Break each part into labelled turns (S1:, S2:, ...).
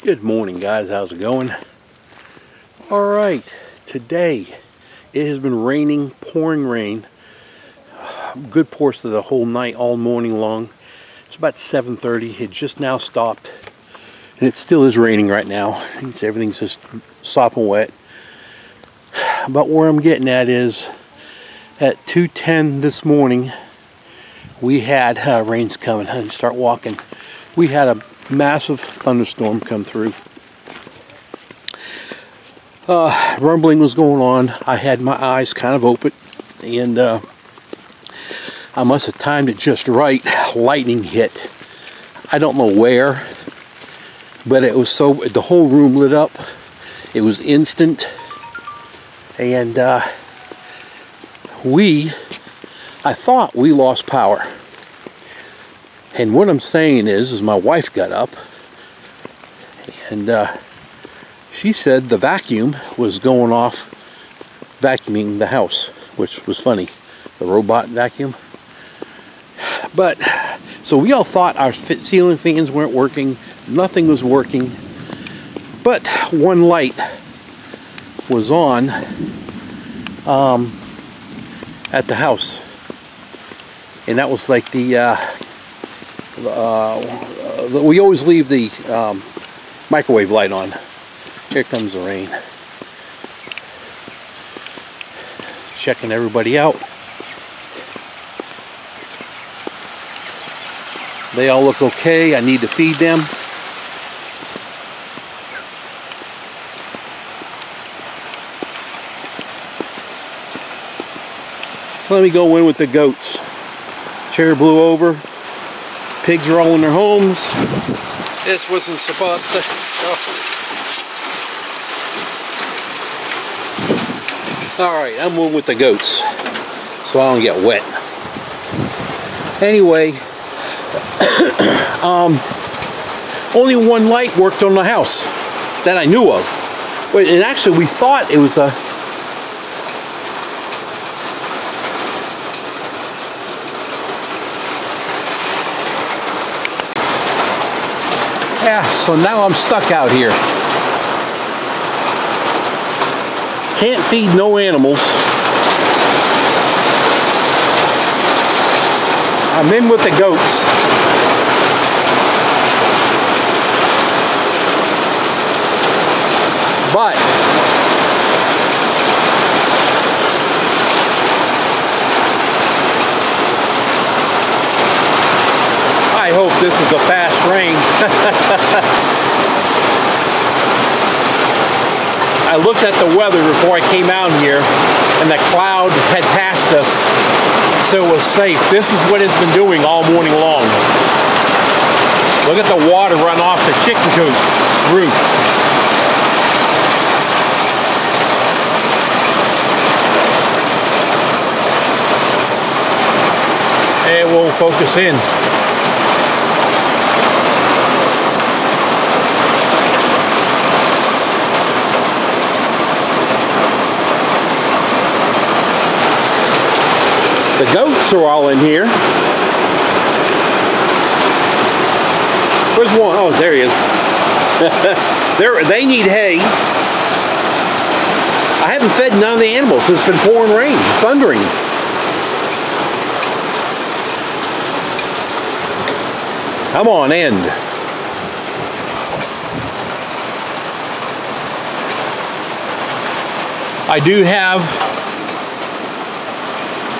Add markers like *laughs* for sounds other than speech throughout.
S1: Good morning guys, how's it going? Alright, today it has been raining, pouring rain, good portion of the whole night, all morning long. It's about 7.30, it just now stopped and it still is raining right now. Everything's just sopping wet. But where I'm getting at is at 2.10 this morning we had uh, rains coming and start walking. We had a massive thunderstorm come through. Uh, rumbling was going on. I had my eyes kind of open and uh, I must have timed it just right. Lightning hit. I don't know where, but it was so, the whole room lit up. It was instant. And uh, we, I thought we lost power. And what I'm saying is, is my wife got up and uh, she said the vacuum was going off vacuuming the house, which was funny. The robot vacuum. But, so we all thought our ceiling fans weren't working. Nothing was working. But one light was on um, at the house. And that was like the uh, uh, we always leave the um, microwave light on. Here comes the rain. Checking everybody out. They all look okay. I need to feed them. Let me go in with the goats. Chair blew over. Pigs are all in their homes. This wasn't supposed to. Oh. Alright, I'm moving with the goats so I don't get wet. Anyway, *coughs* um, only one light worked on the house that I knew of. And actually, we thought it was a Yeah, so now I'm stuck out here. Can't feed no animals. I'm in with the goats. But I hope this is a fast rain. *laughs* I looked at the weather before I came out here and the cloud had passed us so it was safe. This is what it's been doing all morning long. Look at the water run off the chicken coop roof. It won't focus in. The goats are all in here. Where's one? Oh, there he is. *laughs* They need hay. I haven't fed none of the animals. It's been pouring rain, thundering. Come on, end. I do have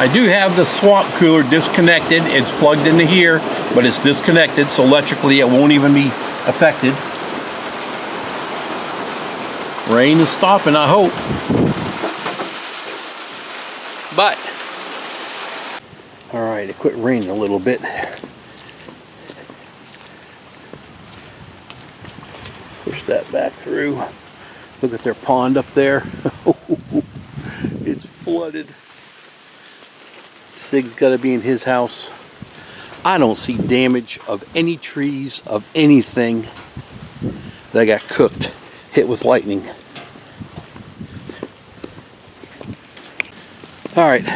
S1: I do have the swamp cooler disconnected. It's plugged into here, but it's disconnected, so electrically it won't even be affected. Rain is stopping, I hope. But, all right, it quit raining a little bit. Push that back through. Look at their pond up there. *laughs* it's flooded. Sig's got to be in his house. I don't see damage of any trees, of anything that got cooked, hit with lightning. All right. I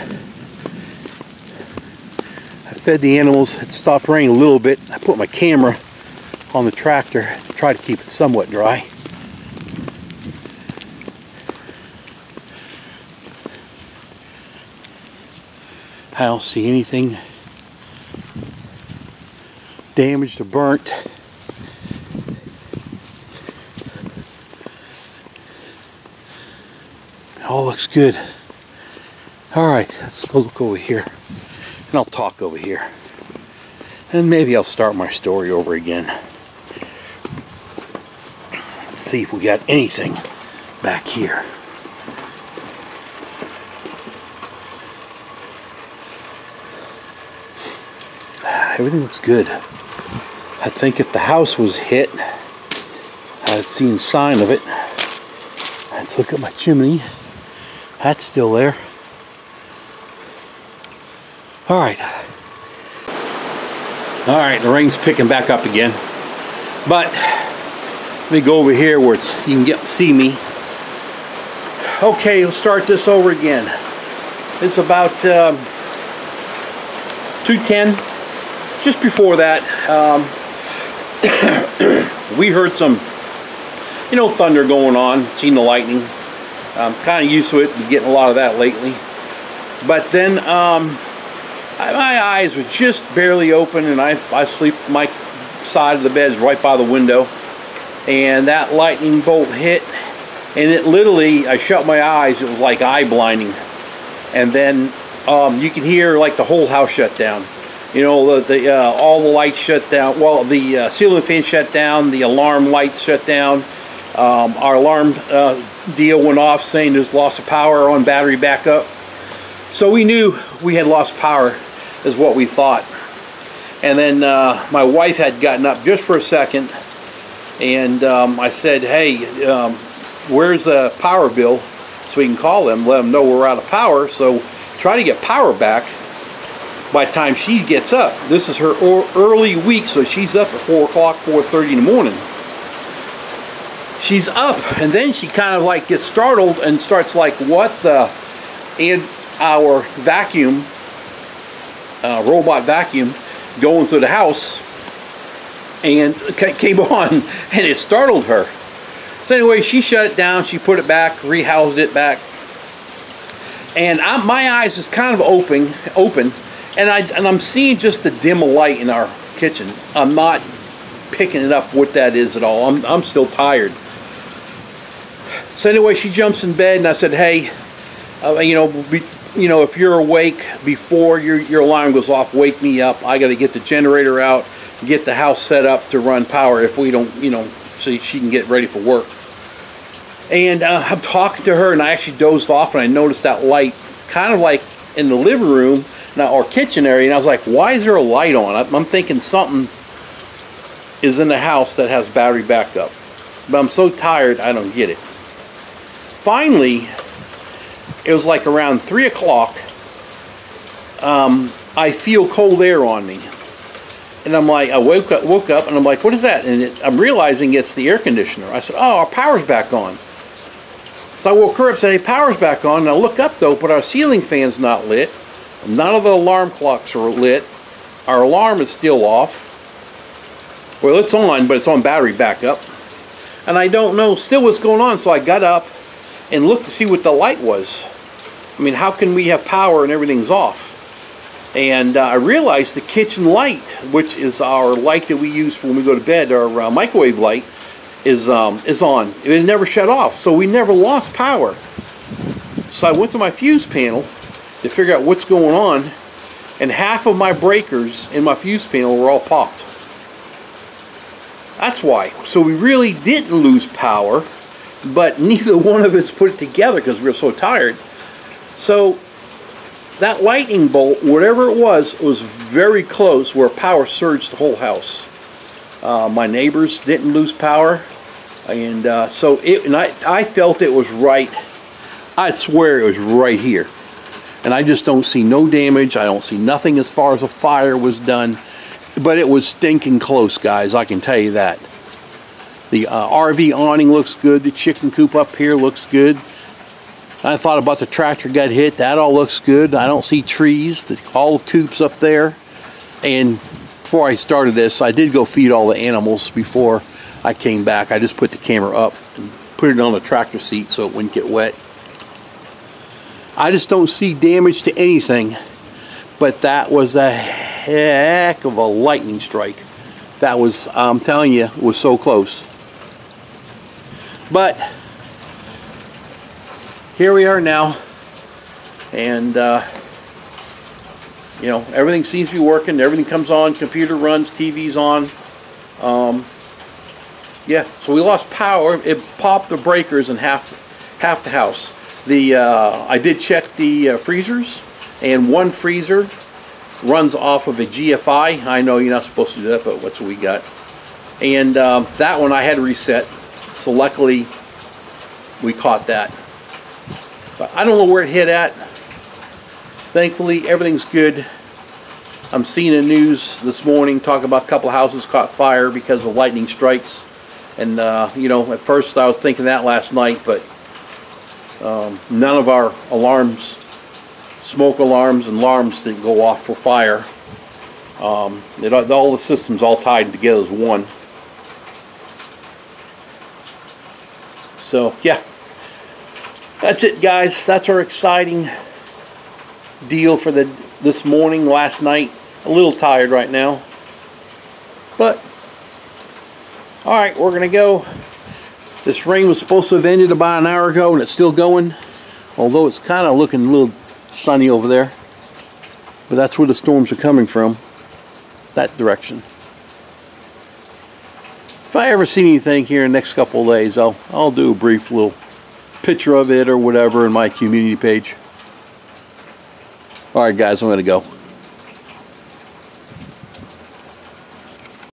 S1: fed the animals. It stopped raining a little bit. I put my camera on the tractor to try to keep it somewhat dry. I don't see anything damaged or burnt. It All looks good. All right, let's go look over here. And I'll talk over here. And maybe I'll start my story over again. See if we got anything back here. Everything looks good. I think if the house was hit, I'd seen sign of it. Let's look at my chimney. That's still there. All right. All right, the rain's picking back up again. But let me go over here where it's you can get see me. Okay, we'll start this over again. It's about um, 210 just before that, um, *coughs* we heard some, you know, thunder going on, seen the lightning. I'm kind of used to it, Been getting a lot of that lately. But then um, my eyes were just barely open, and I, I sleep, my side of the bed is right by the window. And that lightning bolt hit, and it literally, I shut my eyes, it was like eye blinding. And then um, you can hear like the whole house shut down you know, the, the uh, all the lights shut down. Well, the uh, ceiling fan shut down. The alarm lights shut down. Um, our alarm uh, deal went off saying there's loss of power on battery backup. So we knew we had lost power, is what we thought. And then uh, my wife had gotten up just for a second, and um, I said, "Hey, um, where's the power bill?" So we can call them, let them know we're out of power. So try to get power back by the time she gets up. This is her early week, so she's up at 4 o'clock, 4.30 in the morning. She's up, and then she kind of like gets startled and starts like, what the? And our vacuum, uh, robot vacuum, going through the house, and came *laughs* on, and it startled her. So anyway, she shut it down, she put it back, rehoused it back, and I'm, my eyes is kind of open, open, and I and I'm seeing just the dim light in our kitchen. I'm not picking it up what that is at all. I'm I'm still tired. So anyway, she jumps in bed, and I said, "Hey, uh, you know, be, you know, if you're awake before your your alarm goes off, wake me up. I got to get the generator out, get the house set up to run power. If we don't, you know, so she can get ready for work." And uh, I'm talking to her, and I actually dozed off, and I noticed that light, kind of like in the living room now our kitchen area, and I was like, why is there a light on? I'm thinking something is in the house that has battery backup. But I'm so tired, I don't get it. Finally, it was like around 3 o'clock, um, I feel cold air on me. And I'm like, I woke up, woke up and I'm like, what is that? And it, I'm realizing it's the air conditioner. I said, oh, our power's back on. So I woke up said, hey, power's back on. And I look up though, but our ceiling fan's not lit. None of the alarm clocks are lit. Our alarm is still off. Well, it's on, but it's on battery backup. And I don't know still what's going on, so I got up and looked to see what the light was. I mean, how can we have power and everything's off? And uh, I realized the kitchen light, which is our light that we use when we go to bed, our uh, microwave light, is um, is on. It never shut off, so we never lost power. So I went to my fuse panel to figure out what's going on and half of my breakers in my fuse panel were all popped. That's why. So we really didn't lose power, but *laughs* neither one of us put it together because we were so tired. So that lightning bolt, whatever it was, was very close where power surged the whole house. Uh, my neighbors didn't lose power, and uh, so it, and I, I felt it was right. I swear it was right here and I just don't see no damage. I don't see nothing as far as a fire was done, but it was stinking close, guys. I can tell you that. The uh, RV awning looks good. The chicken coop up here looks good. I thought about the tractor got hit. That all looks good. I don't see trees. The, all the coops up there. And before I started this, I did go feed all the animals before I came back. I just put the camera up and put it on the tractor seat so it wouldn't get wet. I just don't see damage to anything, but that was a heck of a lightning strike. That was, I'm telling you, was so close. But here we are now, and uh, you know everything seems to be working. Everything comes on, computer runs, TV's on. Um, yeah, so we lost power. It popped the breakers in half half the house. The uh, I did check the uh, freezers, and one freezer runs off of a GFI. I know you're not supposed to do that, but what's what we got? And um, that one I had reset. So luckily, we caught that. But I don't know where it hit at. Thankfully, everything's good. I'm seeing the news this morning talk about a couple houses caught fire because of lightning strikes. And, uh, you know, at first I was thinking that last night, but um, none of our alarms, smoke alarms and alarms didn't go off for fire. Um, it, all the systems all tied together as one. So, yeah. That's it, guys. That's our exciting deal for the this morning, last night. A little tired right now. But, alright, we're going to go. This rain was supposed to have ended about an hour ago, and it's still going. Although it's kind of looking a little sunny over there. But that's where the storms are coming from. That direction. If I ever see anything here in the next couple days, I'll, I'll do a brief little picture of it or whatever in my community page. Alright guys, I'm going to go.